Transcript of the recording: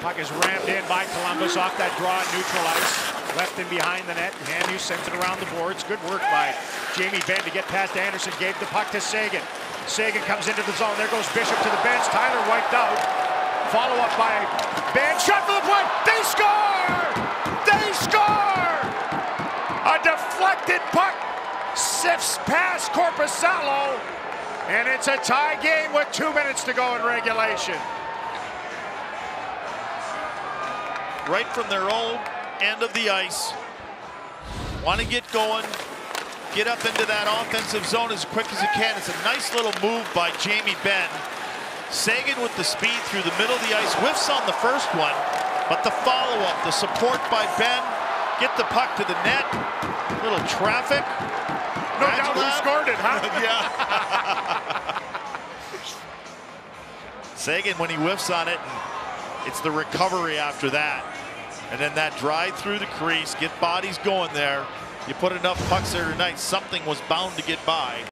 Puck is rammed in by Columbus off that draw at neutral ice. Left in behind the net. Hamhuis sends it around the boards. Good work by Jamie Benn to get past Anderson. Gave the puck to Seguin. Seguin comes into the zone. There goes Bishop to the bench. Tyler wiped out. Follow up by Benn. Shot for the point. They score! They score! A deflected puck sifts past Korpisalo. And it's a tie game with two minutes to go in regulation. Right from their own end of the ice. Want to get going, get up into that offensive zone as quick as you can. It's a nice little move by Jamie Benn. Seguin with the speed through the middle of the ice, whiffs on the first one, but the follow-up, the support by Benn, get the puck to the net, little traffic. No doubt who scored it, huh? yeah. Seguin, when he whiffs on it, it's the recovery after that. And then that drive through the crease, get bodies going there. You put enough pucks there tonight, something was bound to get by.